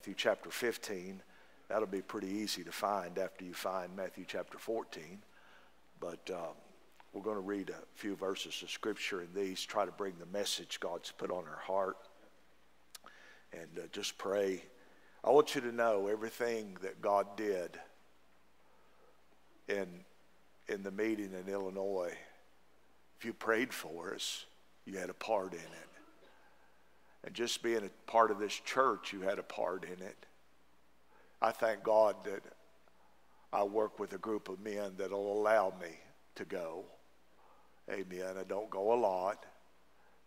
Matthew chapter 15. That'll be pretty easy to find after you find Matthew chapter 14. But um, we're going to read a few verses of Scripture in these, try to bring the message God's put on our heart, and uh, just pray. I want you to know everything that God did in, in the meeting in Illinois. If you prayed for us, you had a part in it. And just being a part of this church, you had a part in it. I thank God that I work with a group of men that will allow me to go. Amen. I don't go a lot,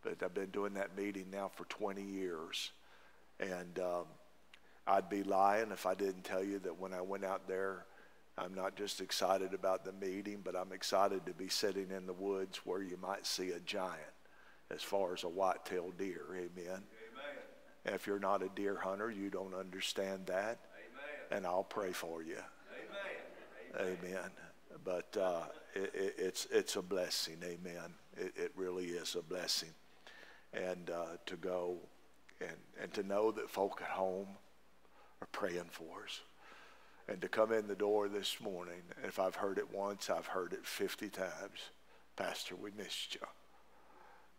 but I've been doing that meeting now for 20 years. And um, I'd be lying if I didn't tell you that when I went out there, I'm not just excited about the meeting, but I'm excited to be sitting in the woods where you might see a giant as far as a white-tailed deer. Amen. If you're not a deer hunter, you don't understand that. Amen. And I'll pray for you. Amen. Amen. But uh, it, it, it's it's a blessing. Amen. It, it really is a blessing. And uh, to go and and to know that folk at home are praying for us. And to come in the door this morning, if I've heard it once, I've heard it 50 times. Pastor, we missed you.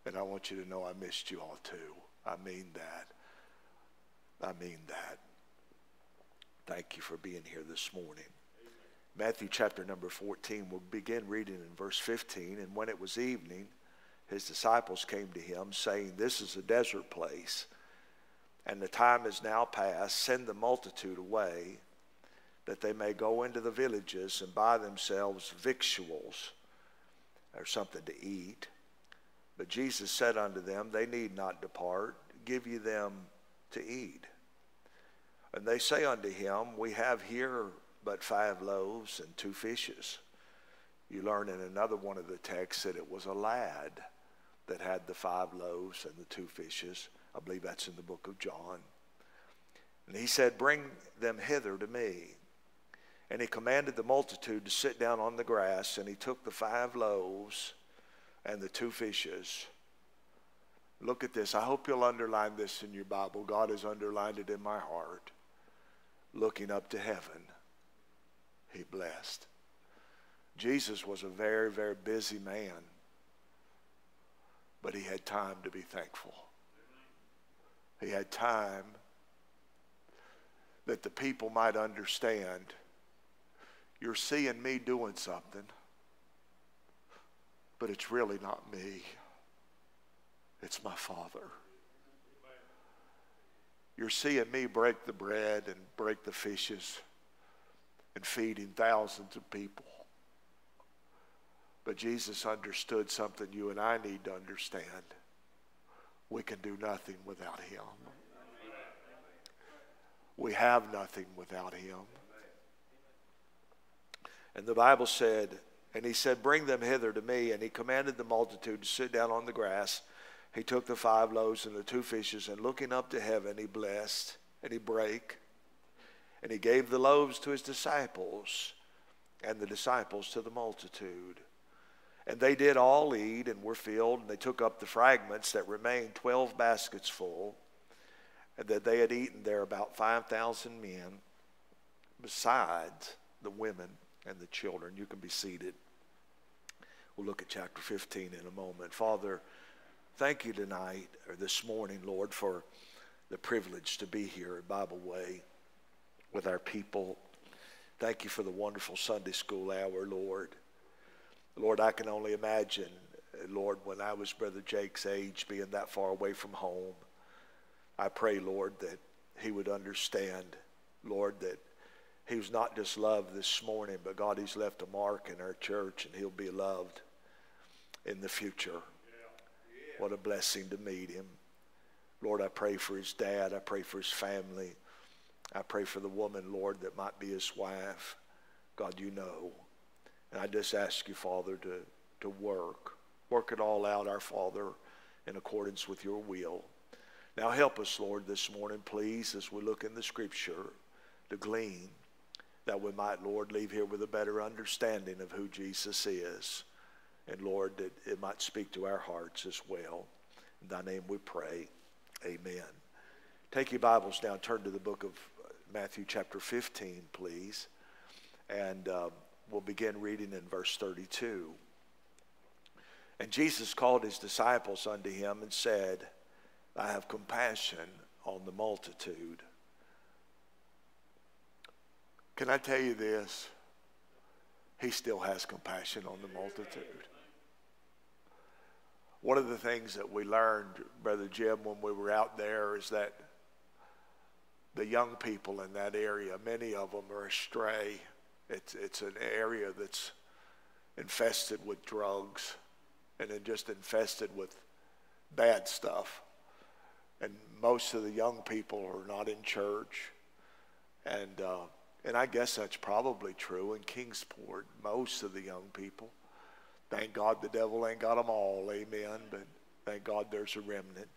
And I want you to know I missed you all too. I mean that. I mean that. Thank you for being here this morning. Matthew chapter number 14, we'll begin reading in verse 15. And when it was evening, his disciples came to him, saying, This is a desert place, and the time is now past. Send the multitude away, that they may go into the villages and buy themselves victuals or something to eat. But Jesus said unto them, They need not depart. Give ye them to eat. And they say unto him, We have here but five loaves and two fishes. You learn in another one of the texts that it was a lad that had the five loaves and the two fishes. I believe that's in the book of John. And he said, Bring them hither to me. And he commanded the multitude to sit down on the grass, and he took the five loaves and the two fishes. Look at this. I hope you'll underline this in your Bible. God has underlined it in my heart. Looking up to heaven, he blessed. Jesus was a very, very busy man, but he had time to be thankful. He had time that the people might understand you're seeing me doing something but it's really not me. It's my Father. You're seeing me break the bread and break the fishes and feeding thousands of people. But Jesus understood something you and I need to understand. We can do nothing without Him. We have nothing without Him. And the Bible said, and he said, Bring them hither to me. And he commanded the multitude to sit down on the grass. He took the five loaves and the two fishes, and looking up to heaven, he blessed, and he brake, and he gave the loaves to his disciples, and the disciples to the multitude. And they did all eat and were filled, and they took up the fragments that remained, twelve baskets full, and that they had eaten there about 5,000 men, besides the women and the children. You can be seated. We'll look at chapter 15 in a moment. Father, thank you tonight or this morning, Lord, for the privilege to be here at Bible Way with our people. Thank you for the wonderful Sunday school hour, Lord. Lord, I can only imagine, Lord, when I was Brother Jake's age, being that far away from home. I pray, Lord, that he would understand, Lord, that he was not just loved this morning, but God, he's left a mark in our church and he'll be loved in the future. What a blessing to meet him. Lord, I pray for his dad. I pray for his family. I pray for the woman, Lord, that might be his wife. God, you know. And I just ask you, Father, to, to work. Work it all out, our Father, in accordance with your will. Now help us, Lord, this morning, please, as we look in the scripture to glean that we might, Lord, leave here with a better understanding of who Jesus is. And Lord, that it might speak to our hearts as well. In thy name we pray. Amen. Take your Bibles now, turn to the book of Matthew, chapter 15, please. And uh, we'll begin reading in verse 32. And Jesus called his disciples unto him and said, I have compassion on the multitude. Can I tell you this? He still has compassion on the multitude. One of the things that we learned, Brother Jim, when we were out there is that the young people in that area, many of them are astray. It's, it's an area that's infested with drugs and then just infested with bad stuff. And most of the young people are not in church. And, uh, and I guess that's probably true in Kingsport, most of the young people. Thank God the devil ain't got them all, amen. But thank God there's a remnant.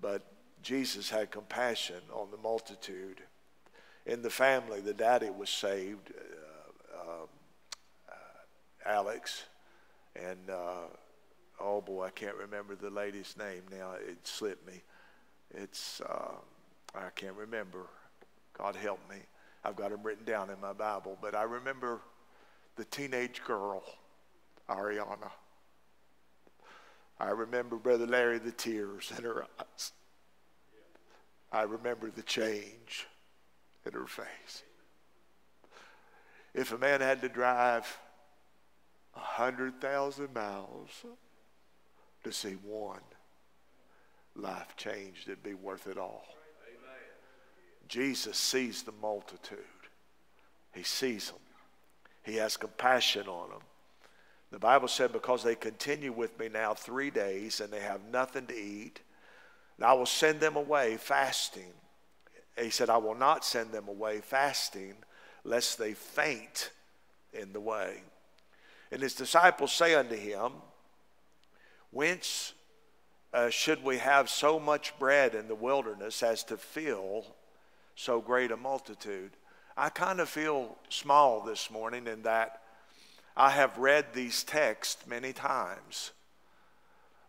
But Jesus had compassion on the multitude. In the family, the daddy was saved, uh, um, uh, Alex, and uh, oh boy, I can't remember the lady's name now. It slipped me. It's uh, I can't remember. God help me. I've got them written down in my Bible, but I remember the teenage girl, Ariana. I remember Brother Larry the tears in her eyes. I remember the change in her face. If a man had to drive a 100,000 miles to see one life changed, it'd be worth it all. Amen. Jesus sees the multitude. He sees them. He has compassion on them. The Bible said, because they continue with me now three days and they have nothing to eat, and I will send them away fasting. He said, I will not send them away fasting, lest they faint in the way. And his disciples say unto him, Whence uh, should we have so much bread in the wilderness as to fill so great a multitude? I kind of feel small this morning in that I have read these texts many times.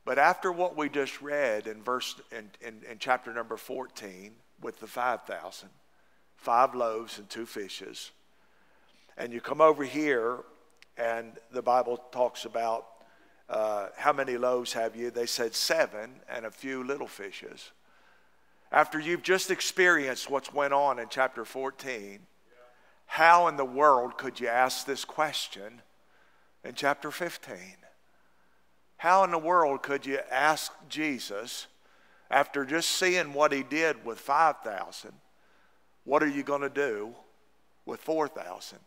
But after what we just read in verse in, in, in chapter number 14 with the 5,000, five loaves and two fishes, and you come over here and the Bible talks about uh, how many loaves have you? They said seven and a few little fishes. After you've just experienced what's went on in chapter 14, how in the world could you ask this question in chapter 15? How in the world could you ask Jesus, after just seeing what he did with 5,000, what are you going to do with 4,000?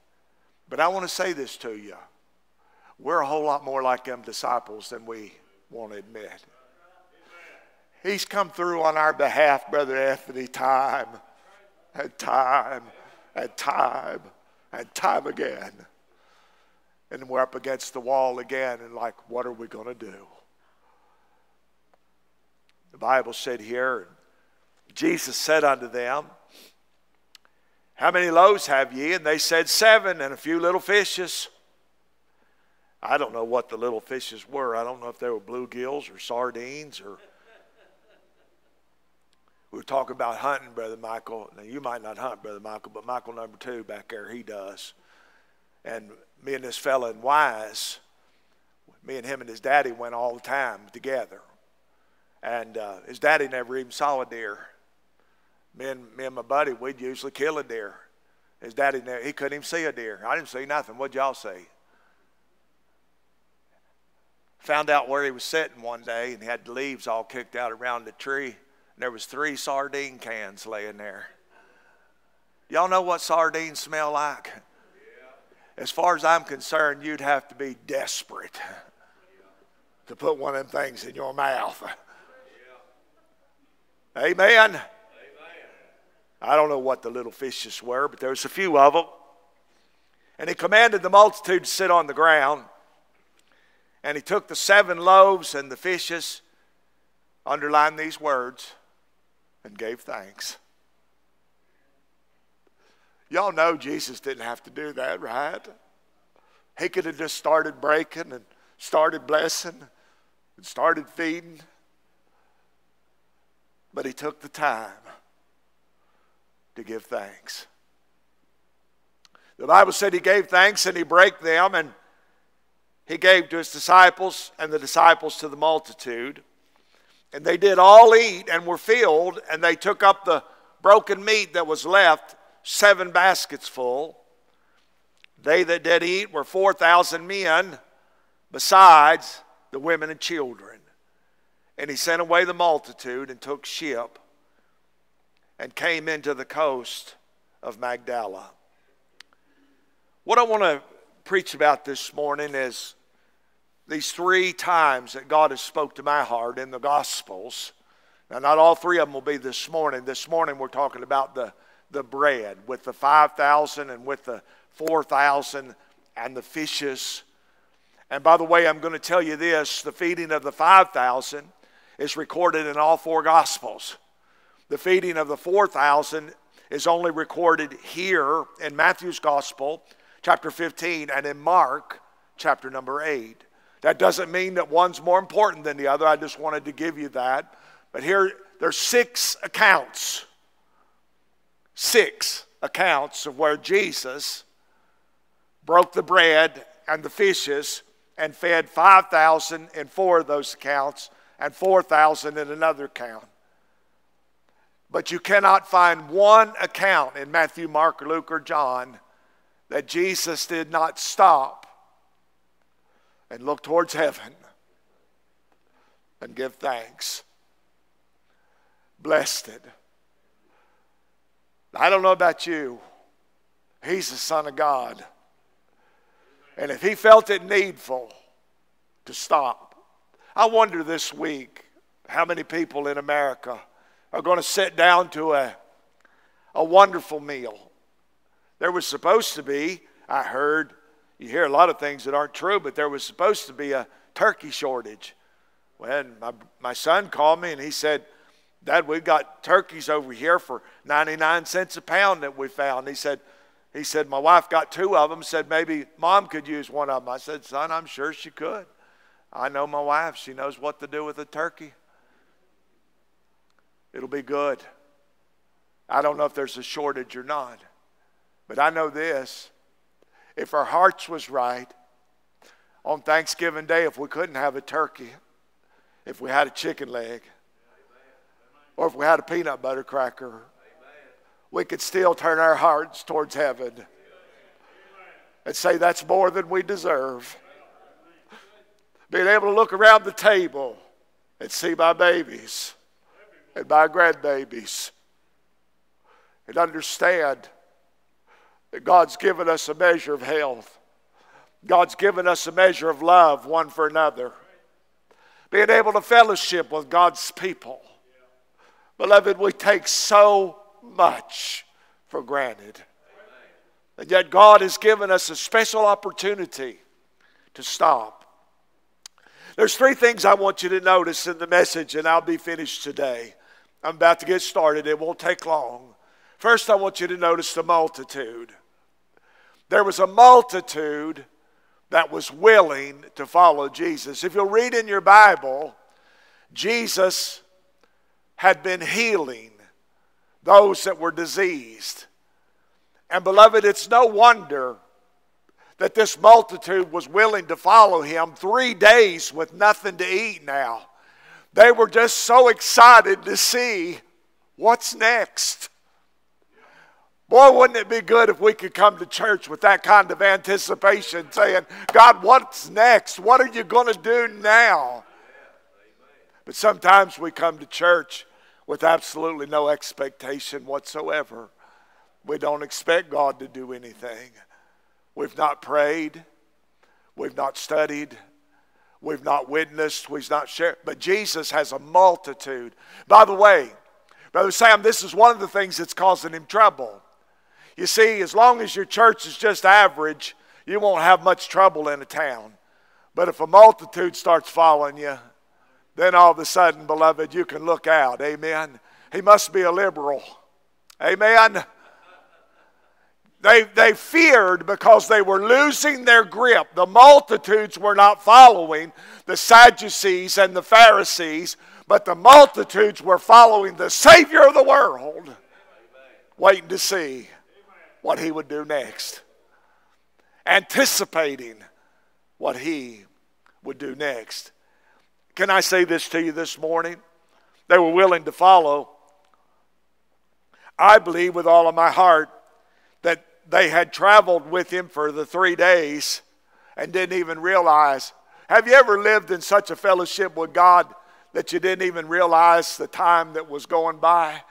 But I want to say this to you. We're a whole lot more like them disciples than we want to admit. He's come through on our behalf, Brother Anthony, time and time and time and time again and we're up against the wall again and like what are we going to do? The bible said here jesus said unto them how many loaves have ye? And they said seven and a few little fishes. I don't know what the little fishes were. I don't know if they were bluegills or sardines or we were talking about hunting brother michael. Now you might not hunt brother michael but michael number two back there he does. And me and this fella in Wise, me and him and his daddy went all the time together. And uh, his daddy never even saw a deer. Me and, me and my buddy, we'd usually kill a deer. His daddy, never, he couldn't even see a deer. I didn't see nothing. What'd y'all see? Found out where he was sitting one day, and he had the leaves all kicked out around the tree. And there was three sardine cans laying there. Y'all know what sardines smell like? As far as I'm concerned, you'd have to be desperate to put one of them things in your mouth. Amen. I don't know what the little fishes were, but there was a few of them. And he commanded the multitude to sit on the ground. And he took the seven loaves and the fishes, underlined these words, and gave thanks. Y'all know Jesus didn't have to do that, right? He could have just started breaking and started blessing and started feeding. But he took the time to give thanks. The Bible said he gave thanks and he brake them and he gave to his disciples and the disciples to the multitude. And they did all eat and were filled, and they took up the broken meat that was left, seven baskets full. They that did eat were 4,000 men, besides the women and children. And he sent away the multitude and took ship and came into the coast of Magdala. What I want to preach about this morning is these three times that God has spoke to my heart in the Gospels. Now, not all three of them will be this morning. This morning we're talking about the, the bread with the 5,000 and with the 4,000 and the fishes. And by the way, I'm going to tell you this the feeding of the 5,000 is recorded in all four Gospels. The feeding of the 4,000 is only recorded here in Matthew's Gospel, chapter 15, and in Mark, chapter number 8. That doesn't mean that one's more important than the other. I just wanted to give you that. But here, there's six accounts. Six accounts of where Jesus broke the bread and the fishes and fed 5,000 in four of those accounts and 4,000 in another account. But you cannot find one account in Matthew, Mark, Luke, or John that Jesus did not stop and look towards heaven and give thanks. Blessed. I don't know about you. He's the Son of God. And if he felt it needful to stop, I wonder this week how many people in America are going to sit down to a, a wonderful meal. There was supposed to be, I heard, you hear a lot of things that aren't true, but there was supposed to be a turkey shortage. When my, my son called me and he said, Dad, we've got turkeys over here for 99 cents a pound that we found. He said, he said, my wife got two of them, said maybe mom could use one of them. I said, son, I'm sure she could. I know my wife. She knows what to do with a turkey. It'll be good. I don't know if there's a shortage or not, but I know this if our hearts was right on Thanksgiving Day, if we couldn't have a turkey, if we had a chicken leg, or if we had a peanut butter cracker, we could still turn our hearts towards heaven and say, That's more than we deserve. Being able to look around the table and see my babies and my grandbabies and understand that God's given us a measure of health. God's given us a measure of love one for another. Being able to fellowship with God's people. Beloved, we take so much for granted. And yet, God has given us a special opportunity to stop. There's three things I want you to notice in the message, and I'll be finished today. I'm about to get started, it won't take long. First, I want you to notice the multitude. There was a multitude that was willing to follow Jesus. If you'll read in your Bible, Jesus had been healing those that were diseased. And beloved, it's no wonder that this multitude was willing to follow him three days with nothing to eat now. They were just so excited to see what's next. Boy, wouldn't it be good if we could come to church with that kind of anticipation, saying, God, what's next? What are you going to do now? But sometimes we come to church with absolutely no expectation whatsoever. We don't expect God to do anything. We've not prayed, we've not studied, we've not witnessed, we've not shared. But Jesus has a multitude. By the way, Brother Sam, this is one of the things that's causing him trouble. You see, as long as your church is just average, you won't have much trouble in a town. But if a multitude starts following you, then all of a sudden, beloved, you can look out. Amen. He must be a liberal. Amen. They, they feared because they were losing their grip. The multitudes were not following the Sadducees and the Pharisees, but the multitudes were following the Savior of the world. waiting to see what he would do next, anticipating what he would do next. Can I say this to you this morning? They were willing to follow. I believe with all of my heart that they had traveled with him for the three days and didn't even realize. Have you ever lived in such a fellowship with God that you didn't even realize the time that was going by?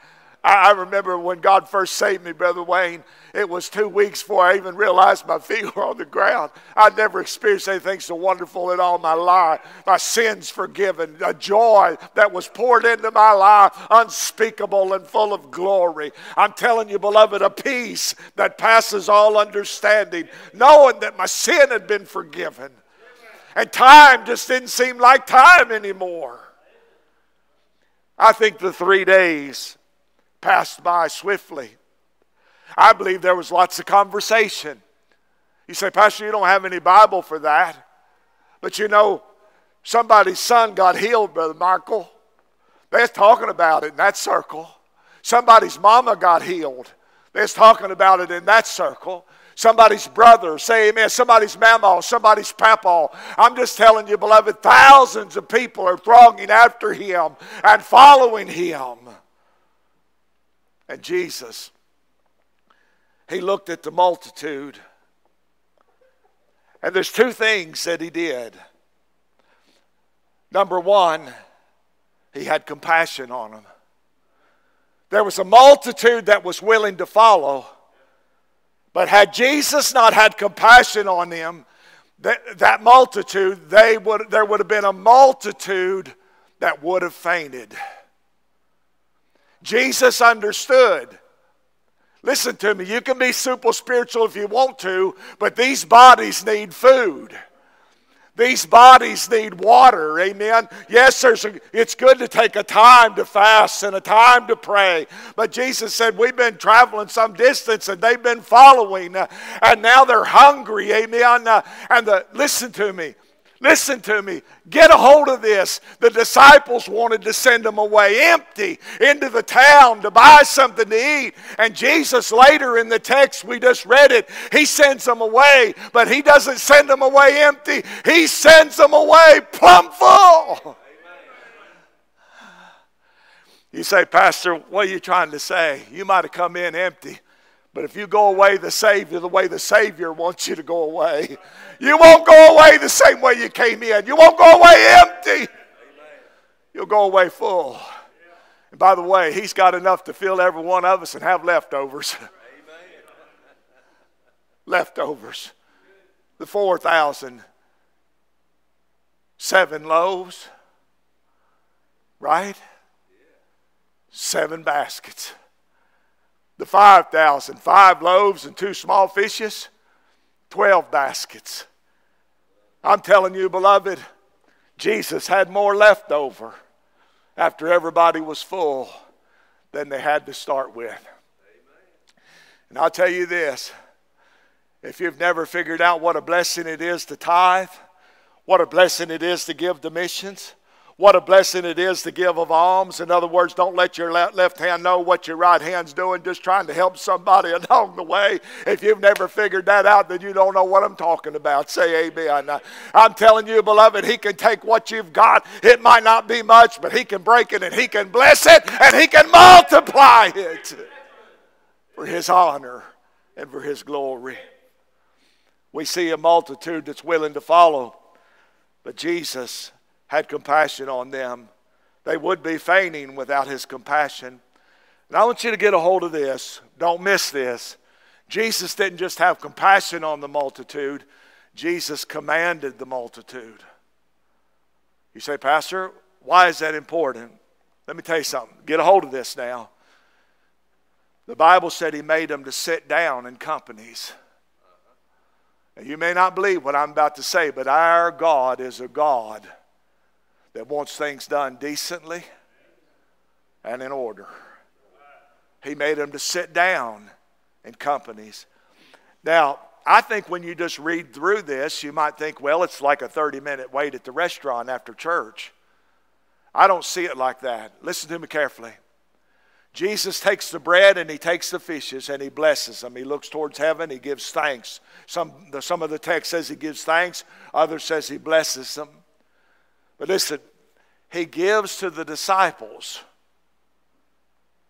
I remember when God first saved me, Brother Wayne, it was two weeks before I even realized my feet were on the ground. I'd never experienced anything so wonderful in all my life. My sins forgiven, a joy that was poured into my life, unspeakable and full of glory. I'm telling you, beloved, a peace that passes all understanding, knowing that my sin had been forgiven. And time just didn't seem like time anymore. I think the three days passed by swiftly. I believe there was lots of conversation. You say, Pastor, you don't have any Bible for that. But you know, somebody's son got healed, Brother Michael. They're talking about it in that circle. Somebody's mama got healed. They're talking about it in that circle. Somebody's brother, say amen. Somebody's mama, somebody's papa. I'm just telling you, beloved, thousands of people are thronging after him and following him. And Jesus, he looked at the multitude. And there's two things that he did. Number one, he had compassion on them. There was a multitude that was willing to follow. But had Jesus not had compassion on them, that, that multitude, they would, there would have been a multitude that would have fainted. Jesus understood. Listen to me, you can be super spiritual if you want to, but these bodies need food. These bodies need water. Amen. Yes, there's a, it's good to take a time to fast and a time to pray. But Jesus said, We've been traveling some distance and they've been following, uh, and now they're hungry. Amen. Uh, and the, listen to me. Listen to me. Get a hold of this. The disciples wanted to send them away empty into the town to buy something to eat. And Jesus, later in the text, we just read it, he sends them away, but he doesn't send them away empty. He sends them away plumb full. You say, Pastor, what are you trying to say? You might have come in empty. But if you go away the Savior the way the Savior wants you to go away, you won't go away the same way you came in. You won't go away empty. You'll go away full. And by the way, He's got enough to fill every one of us and have leftovers. leftovers. The 4,000, seven loaves, right? Seven baskets the 5,000, five loaves and two small fishes, 12 baskets. I'm telling you, beloved, Jesus had more left over after everybody was full than they had to start with. And I'll tell you this if you've never figured out what a blessing it is to tithe, what a blessing it is to give to missions, what a blessing it is to give of alms. In other words, don't let your left hand know what your right hand's doing, just trying to help somebody along the way. If you've never figured that out, then you don't know what I'm talking about. Say amen. I'm telling you, beloved, He can take what you've got. It might not be much, but He can break it and He can bless it and He can multiply it for His honor and for His glory. We see a multitude that's willing to follow, but Jesus had compassion on them. They would be fainting without his compassion. And I want you to get a hold of this. Don't miss this. Jesus didn't just have compassion on the multitude, Jesus commanded the multitude. You say, Pastor, why is that important? Let me tell you something. Get a hold of this now. The Bible said he made them to sit down in companies. And you may not believe what I'm about to say, but our God is a God that wants things done decently and in order. He made them to sit down in companies. Now, I think when you just read through this, you might think, well, it's like a 30 minute wait at the restaurant after church. I don't see it like that. Listen to me carefully. Jesus takes the bread and he takes the fishes and he blesses them. He looks towards heaven, he gives thanks. Some, the, some of the text says he gives thanks, others says he blesses them. But listen, he gives to the disciples.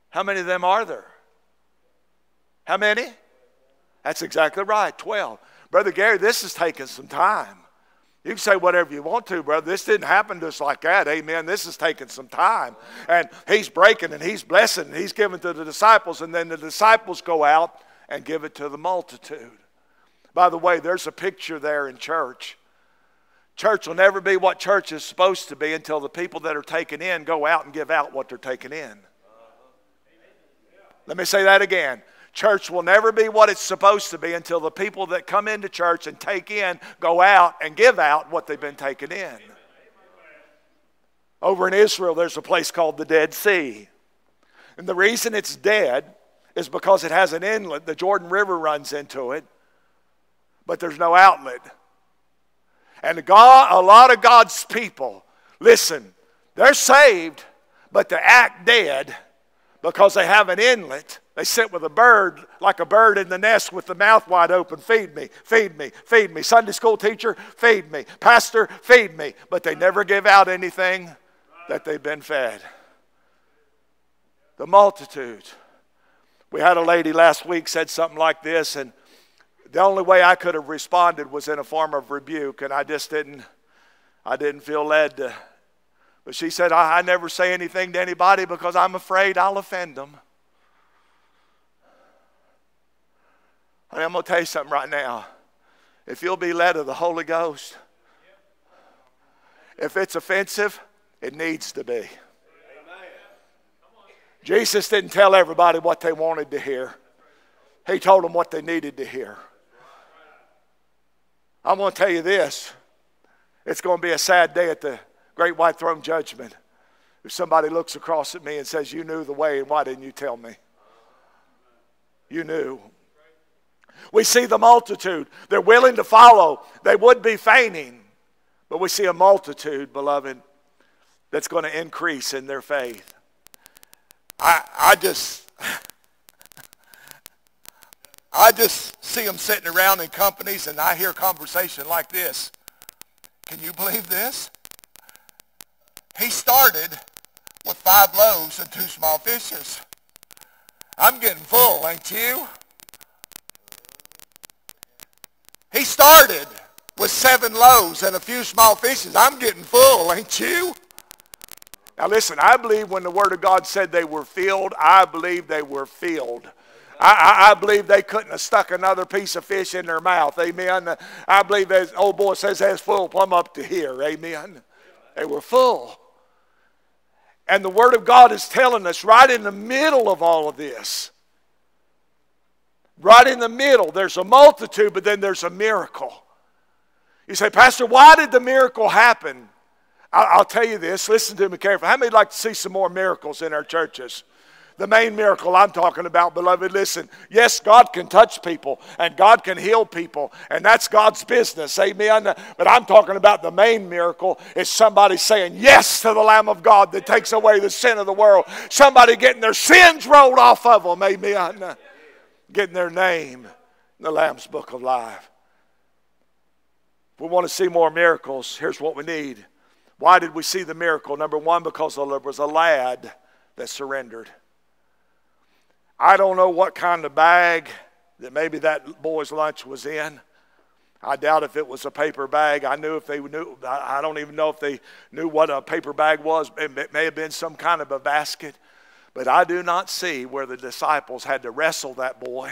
How many of them are there? How many? That's exactly right, 12. Brother Gary, this is taking some time. You can say whatever you want to, brother. This didn't happen just like that. Amen. This is taking some time. And he's breaking and he's blessing and he's giving to the disciples, and then the disciples go out and give it to the multitude. By the way, there's a picture there in church. Church will never be what church is supposed to be until the people that are taken in go out and give out what they're taking in. Let me say that again. Church will never be what it's supposed to be until the people that come into church and take in go out and give out what they've been taken in. Over in Israel, there's a place called the Dead Sea. And the reason it's dead is because it has an inlet. The Jordan River runs into it, but there's no outlet. And God, a lot of God's people, listen, they're saved, but they act dead because they have an inlet they sit with a bird, like a bird in the nest with the mouth wide open. Feed me, feed me, feed me. Sunday school teacher, feed me. Pastor, feed me. But they never give out anything that they've been fed. The multitude. We had a lady last week said something like this, and the only way I could have responded was in a form of rebuke, and I just didn't, I didn't feel led to. But she said, I, I never say anything to anybody because I'm afraid I'll offend them. And I'm going to tell you something right now. If you'll be led of the Holy Ghost, if it's offensive, it needs to be. Jesus didn't tell everybody what they wanted to hear, He told them what they needed to hear. I'm going to tell you this it's going to be a sad day at the great white throne judgment if somebody looks across at me and says, You knew the way, and why didn't you tell me? You knew. We see the multitude. They're willing to follow. They would be feigning. But we see a multitude, beloved, that's going to increase in their faith. I, I just. I just see them sitting around in companies and I hear conversation like this. Can you believe this? He started with five loaves and two small fishes. I'm getting full, ain't you? He started with seven loaves and a few small fishes. I'm getting full, ain't you? Now listen, I believe when the Word of God said they were filled, I believe they were filled. I, I, believe they couldn't have stuck another piece of fish in their mouth. Amen. I believe that old boy says that's full plumb up to here. Amen. They were full. And the Word of God is telling us right in the middle of all of this Right in the middle, there's a multitude, but then there's a miracle. You say, Pastor, why did the miracle happen? I'll tell you this. Listen to me carefully. How many like to see some more miracles in our churches? The main miracle I'm talking about, beloved, listen. Yes, God can touch people and God can heal people, and that's God's business. Amen. But I'm talking about the main miracle is somebody saying yes to the Lamb of God that takes away the sin of the world. Somebody getting their sins rolled off of them. Amen getting their name in the Lamb's Book of Life. If we want to see more miracles, here's what we need. Why did we see the miracle? Number one, because there was a lad that surrendered. I don't know what kind of bag that maybe that boy's lunch was in. I doubt if it was a paper bag. I knew if they knew, I don't even know if they knew what a paper bag was. It may have been some kind of a basket. But I do not see where the disciples had to wrestle that boy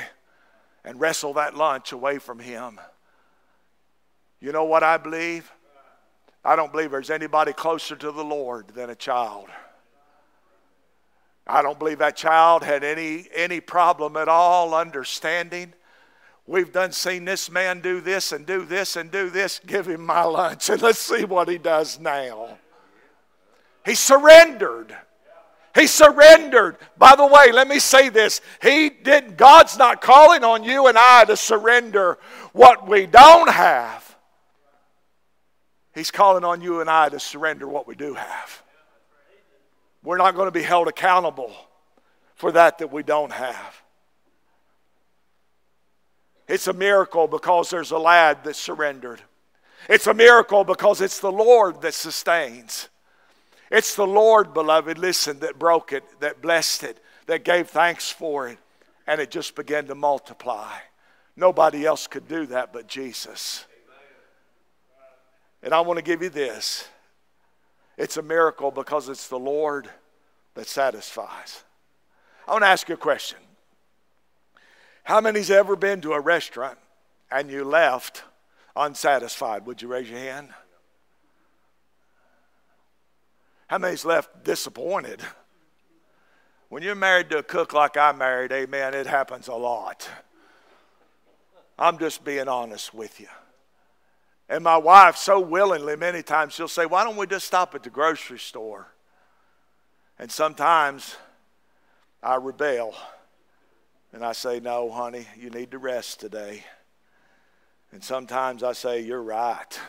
and wrestle that lunch away from him. You know what I believe? I don't believe there's anybody closer to the Lord than a child. I don't believe that child had any, any problem at all understanding. We've done seen this man do this and do this and do this. Give him my lunch and let's see what he does now. He surrendered. He surrendered. By the way, let me say this. He did God's not calling on you and I to surrender what we don't have. He's calling on you and I to surrender what we do have. We're not going to be held accountable for that that we don't have. It's a miracle because there's a lad that surrendered. It's a miracle because it's the Lord that sustains. It's the Lord, beloved, listen, that broke it, that blessed it, that gave thanks for it, and it just began to multiply. Nobody else could do that but Jesus. And I want to give you this it's a miracle because it's the Lord that satisfies. I want to ask you a question. How many's ever been to a restaurant and you left unsatisfied? Would you raise your hand? How many's left disappointed? When you're married to a cook like I'm married, amen, it happens a lot. I'm just being honest with you. And my wife, so willingly, many times she'll say, Why don't we just stop at the grocery store? And sometimes I rebel. And I say, No, honey, you need to rest today. And sometimes I say, You're right.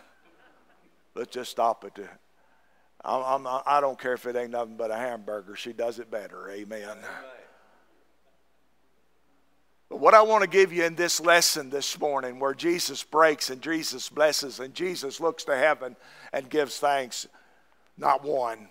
Let's just stop at the. I'm, I'm, I don't care if it ain't nothing but a hamburger. She does it better. Amen. Amen. But what I want to give you in this lesson this morning, where Jesus breaks and Jesus blesses and Jesus looks to heaven and gives thanks, not one.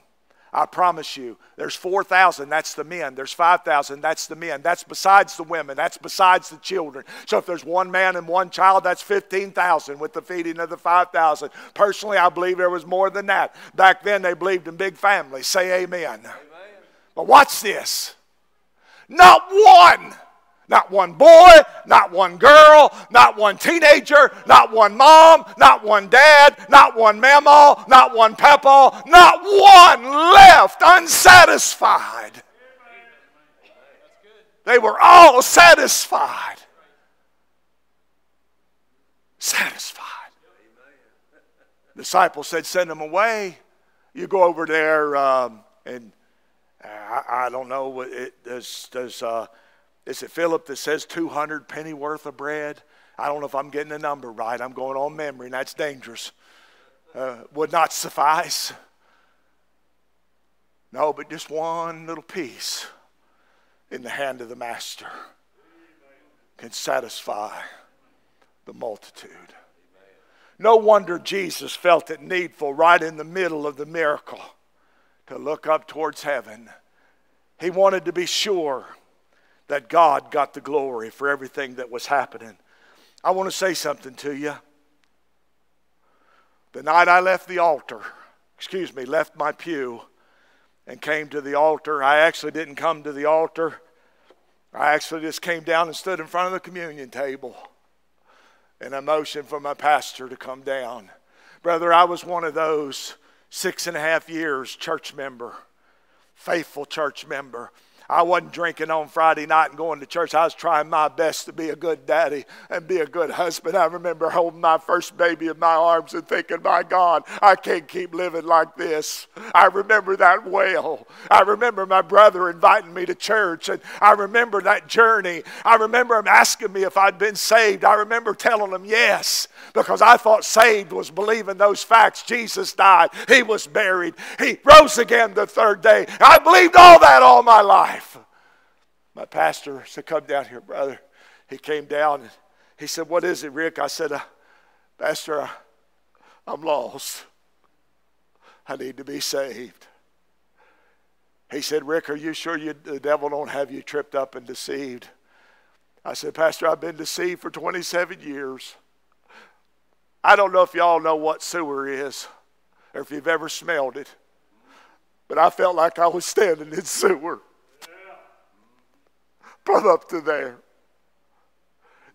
I promise you, there's 4,000, that's the men. There's 5,000, that's the men. That's besides the women, that's besides the children. So if there's one man and one child, that's 15,000 with the feeding of the 5,000. Personally, I believe there was more than that. Back then, they believed in big families. Say amen. amen. But watch this. Not one not one boy, not one girl, not one teenager, not one mom, not one dad, not one mama, not one papa, not one left unsatisfied. They were all satisfied. Satisfied. Disciples said, Send them away. You go over there um, and I, I, don't know. What it, does, does uh, is it Philip that says 200 penny worth of bread? I don't know if I'm getting the number right. I'm going on memory, and that's dangerous. Uh, would not suffice. No, but just one little piece in the hand of the master can satisfy the multitude. No wonder Jesus felt it needful right in the middle of the miracle to look up towards heaven. He wanted to be sure that God got the glory for everything that was happening. I want to say something to you. The night I left the altar, excuse me, left my pew and came to the altar, I actually didn't come to the altar. I actually just came down and stood in front of the communion table and I motioned for my pastor to come down. Brother, I was one of those six and a half years church member, faithful church member I wasn't drinking on Friday night and going to church. I was trying my best to be a good daddy and be a good husband. I remember holding my first baby in my arms and thinking, my God, I can't keep living like this. I remember that well. I remember my brother inviting me to church, and I remember that journey. I remember him asking me if I'd been saved. I remember telling him yes, because I thought saved was believing those facts. Jesus died, He was buried, He rose again the third day. I believed all that all my life my pastor said, Come down here, brother. He came down and he said, What is it, Rick? I said, uh, Pastor, I, I'm lost. I need to be saved. He said, Rick, are you sure you, the devil don't have you tripped up and deceived? I said, Pastor, I've been deceived for 27 years. I don't know if y'all know what sewer is or if you've ever smelled it, but I felt like I was standing in sewer up to there.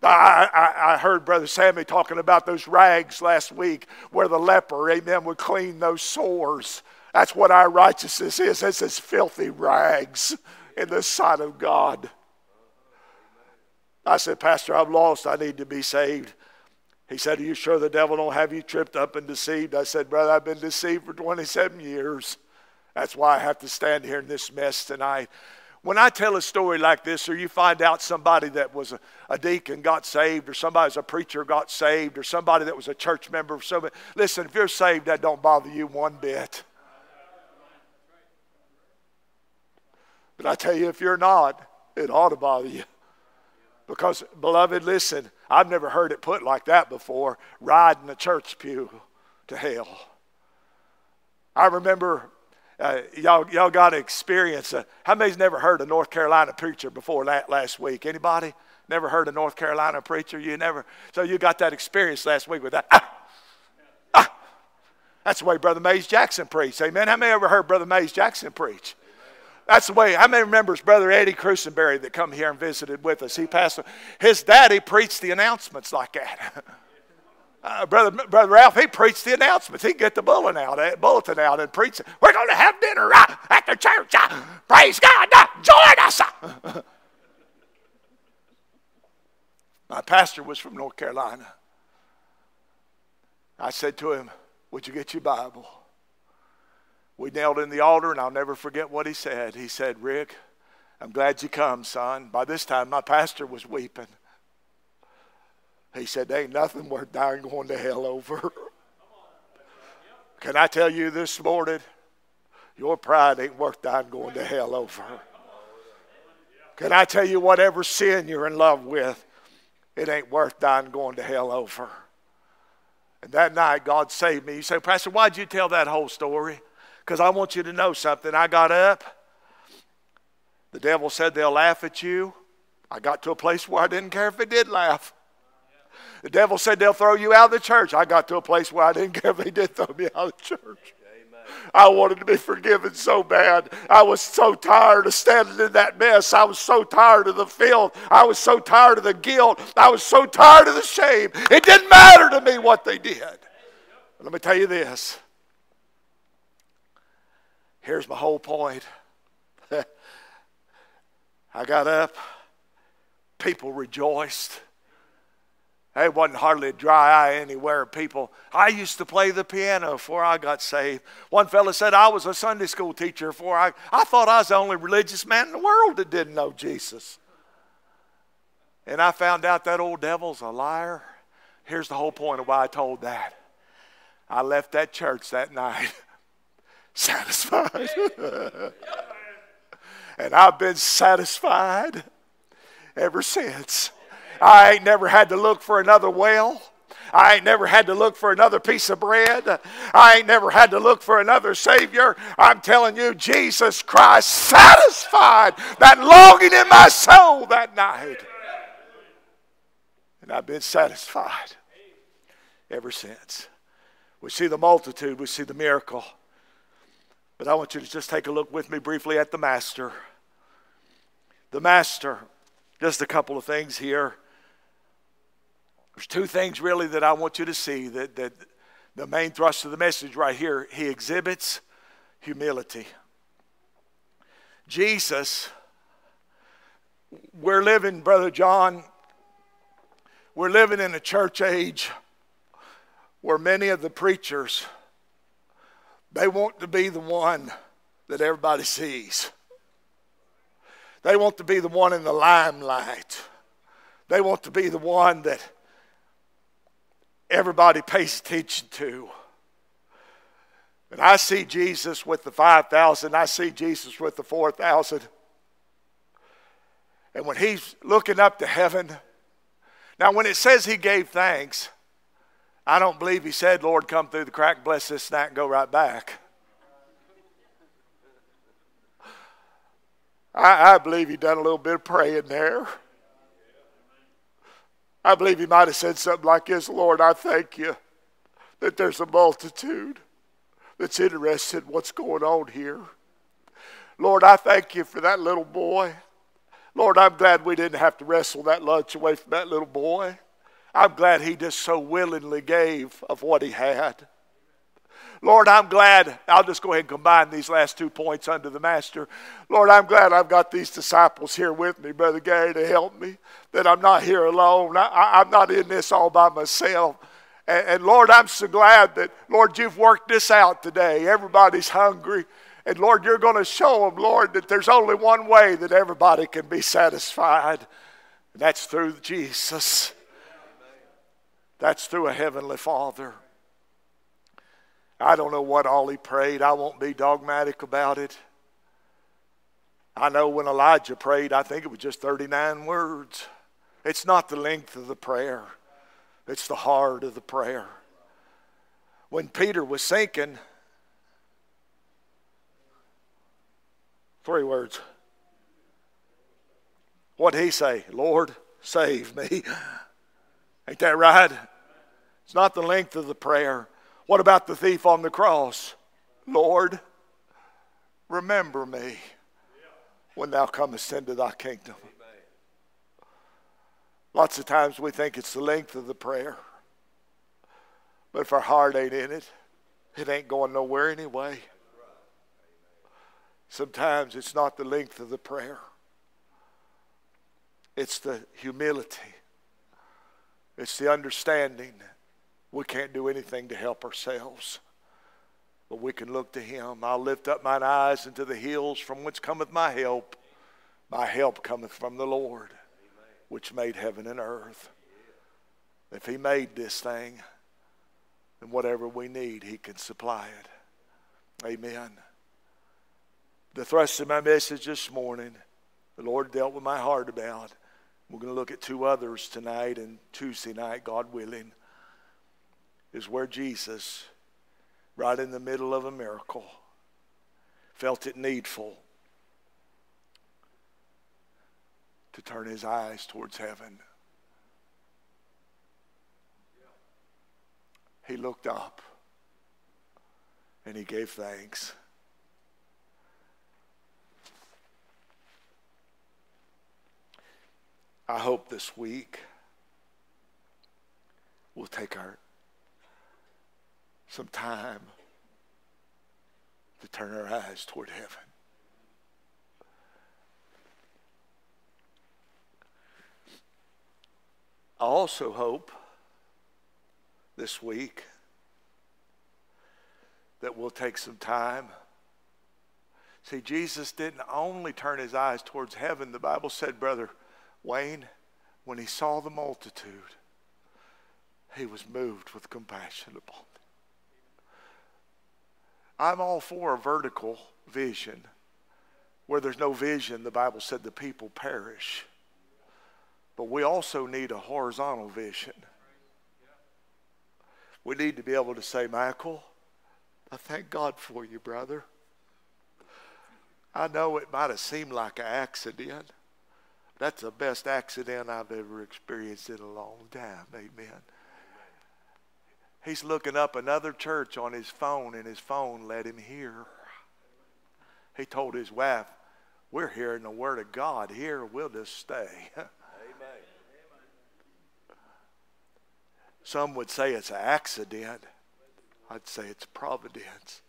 I, I, I, heard Brother Sammy talking about those rags last week where the leper, amen, would clean those sores. That's what our righteousness is. It's as filthy rags in the sight of God. I said, Pastor, I'm lost. I need to be saved. He said, Are you sure the devil don't have you tripped up and deceived? I said, Brother, I've been deceived for 27 years. That's why I have to stand here in this mess tonight. When I tell a story like this, or you find out somebody that was a, a deacon got saved, or somebody a preacher got saved, or somebody that was a church member, so listen, if you're saved, that don't bother you one bit. But I tell you, if you're not, it ought to bother you. Because, beloved, listen, I've never heard it put like that before riding a church pew to hell. I remember uh, y'all, y'all got to experience. Uh, how many's never heard a North Carolina preacher before that last week? Anybody? Never heard a North Carolina preacher? You never? So you got that experience last week with that. Ah, ah. That's the way Brother Mays Jackson preached. Amen. How many ever heard Brother Mays Jackson preach? That's the way. How many remembers Brother Eddie Crusenberry that come here and visited with us? He passed. His daddy preached the announcements like that. Uh, brother, brother Ralph, he preached the announcements. He'd get the bulletin out, uh, bulletin out and preach. We're going to have dinner uh, at the church. Uh, praise God. Uh, join us. My pastor was from North Carolina. I said to him, Would you get your Bible? We knelt in the altar, and I'll never forget what he said. He said, Rick, I'm glad you come, son. By this time, my pastor was weeping. He said, There ain't nothing worth dying going to hell over. Can I tell you this morning? Your pride ain't worth dying going to hell over. Can I tell you whatever sin you're in love with, it ain't worth dying going to hell over. And that night, God saved me. You say, Pastor, why'd you tell that whole story? Because I want you to know something. I got up. The devil said they'll laugh at you. I got to a place where I didn't care if they did laugh. The devil said they'll throw you out of the church. I got to a place where I didn't care if they did throw me out of the church. I wanted to be forgiven so bad. I was so tired of standing in that mess. I was so tired of the filth. I was so tired of the guilt. I was so tired of the shame. It didn't matter to me what they did. But let me tell you this. Here's my whole point. I got up. People rejoiced. There wasn't hardly a dry eye anywhere. People, I used to play the piano before I got saved. One fellow said I was a Sunday school teacher before I, I thought I was the only religious man in the world that didn't know Jesus. And I found out that old devil's a liar. Here's the whole point of why I told that. I left that church that night satisfied. and I've been satisfied ever since. I ain't never had to look for another well. I ain't never had to look for another piece of bread. I ain't never had to look for another Savior. I'm telling you, Jesus Christ satisfied that longing in my soul that night. And I've been satisfied ever since. We see the multitude, we see the miracle. But I want you to just take a look with me briefly at the Master. The Master, just a couple of things here. There's two things really that I want you to see that, that the main thrust of the message right here. He exhibits humility. Jesus, we're living, Brother John, we're living in a church age where many of the preachers, they want to be the one that everybody sees. They want to be the one in the limelight. They want to be the one that everybody pays attention to. And I see Jesus with the 5,000, I see Jesus with the 4,000. And when he's looking up to heaven, now when it says he gave thanks, I don't believe he said, Lord, come through the crack, bless this snack, and go right back. I, I believe he done a little bit of praying there. I believe he might have said something like this Lord, I thank you that there's a multitude that's interested in what's going on here. Lord, I thank you for that little boy. Lord, I'm glad we didn't have to wrestle that lunch away from that little boy. I'm glad he just so willingly gave of what he had. Lord, I'm glad. I'll just go ahead and combine these last two points under the Master. Lord, I'm glad I've got these disciples here with me, Brother Gary, to help me, that I'm not here alone. I, am not in this all by myself. And, and Lord, I'm so glad that, Lord, you've worked this out today. Everybody's hungry. And Lord, you're going to show them, Lord, that there's only one way that everybody can be satisfied, and that's through Jesus. That's through a heavenly Father. I don't know what all he prayed. I won't be dogmatic about it. I know when Elijah prayed, I think it was just 39 words. It's not the length of the prayer, it's the heart of the prayer. When Peter was sinking, three words. What did he say? Lord, save me. Ain't that right? It's not the length of the prayer. What about the thief on the cross? Lord, remember me when thou comest into thy kingdom. Lots of times we think it's the length of the prayer. But if our heart ain't in it, it ain't going nowhere anyway. Sometimes it's not the length of the prayer, it's the humility, it's the understanding we can't do anything to help ourselves. But we can look to him. I'll lift up mine eyes into the hills from whence cometh my help. My help cometh from the Lord, which made heaven and earth. If he made this thing, then whatever we need, he can supply it. Amen. The thrust of my message this morning, the Lord dealt with my heart about. We're going to look at two others tonight and Tuesday night, God willing, is where Jesus right in the middle of a miracle, felt it needful to turn his eyes towards heaven. He looked up and he gave thanks. I hope this week we'll take our some time to turn our eyes toward heaven. I also hope this week that we'll take some time. See, Jesus didn't only turn his eyes towards heaven. The Bible said, Brother Wayne, when he saw the multitude, he was moved with compassion upon them. I'm all for a vertical vision. Where there's no vision, the Bible said the people perish. But we also need a horizontal vision. We need to be able to say, Michael, I thank God for you, brother. I know it might have seemed like an accident. That's the best accident I've ever experienced in a long time. Amen. He's looking up another church on his phone, and his phone let him hear. He told his wife, We're hearing the word of God here, we'll just stay. Amen. Some would say it's an accident. I'd say it's providence.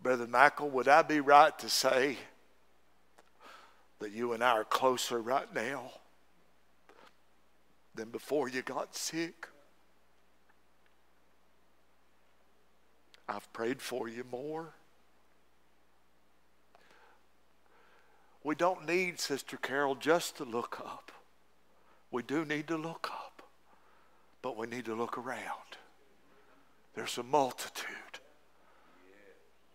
Brother Michael, would I be right to say that you and I are closer right now than before you got sick? I've prayed for you more. We don't need, Sister Carol, just to look up. We do need to look up, but we need to look around. There's a multitude.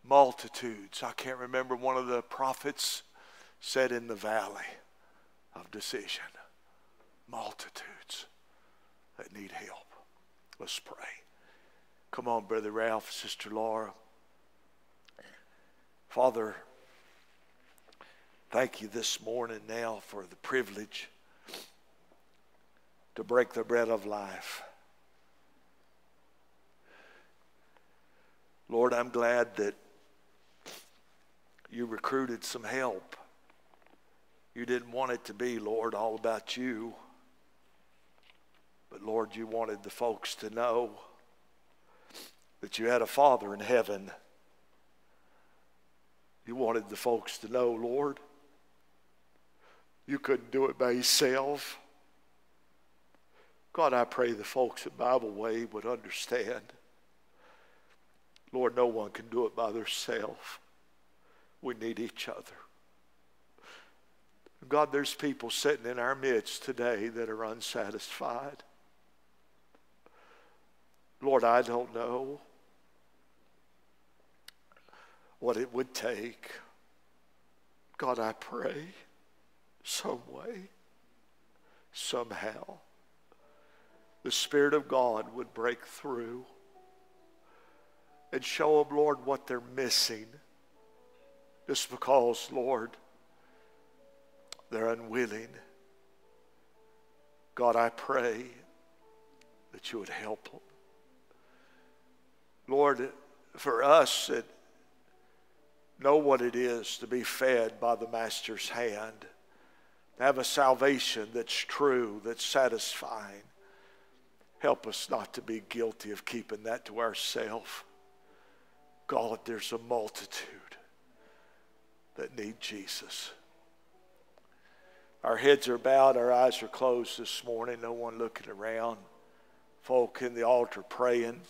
Multitudes. I can't remember one of the prophets said in the valley of decision. Multitudes that need help. Let's pray. Come on, Brother Ralph, Sister Laura. Father, thank you this morning now for the privilege to break the bread of life. Lord, I'm glad that you recruited some help. You didn't want it to be, Lord, all about you. But Lord, you wanted the folks to know that you had a Father in heaven. You wanted the folks to know, Lord, you couldn't do it by yourself. God, I pray the folks at Bible Way would understand. Lord, no one can do it by themselves. We need each other. God, there's people sitting in our midst today that are unsatisfied. Lord, I don't know what it would take God, I pray some way, somehow, the Spirit of God would break through and show them, Lord, what they're missing. Just because, Lord, they're unwilling. God, I pray that you would help them. Lord, for us that know what it is to be fed by the Master's hand, to have a salvation that's true, that's satisfying, help us not to be guilty of keeping that to ourselves. God, there's a multitude that need Jesus. Our heads are bowed, our eyes are closed this morning, no one looking around. Folk in the altar praying.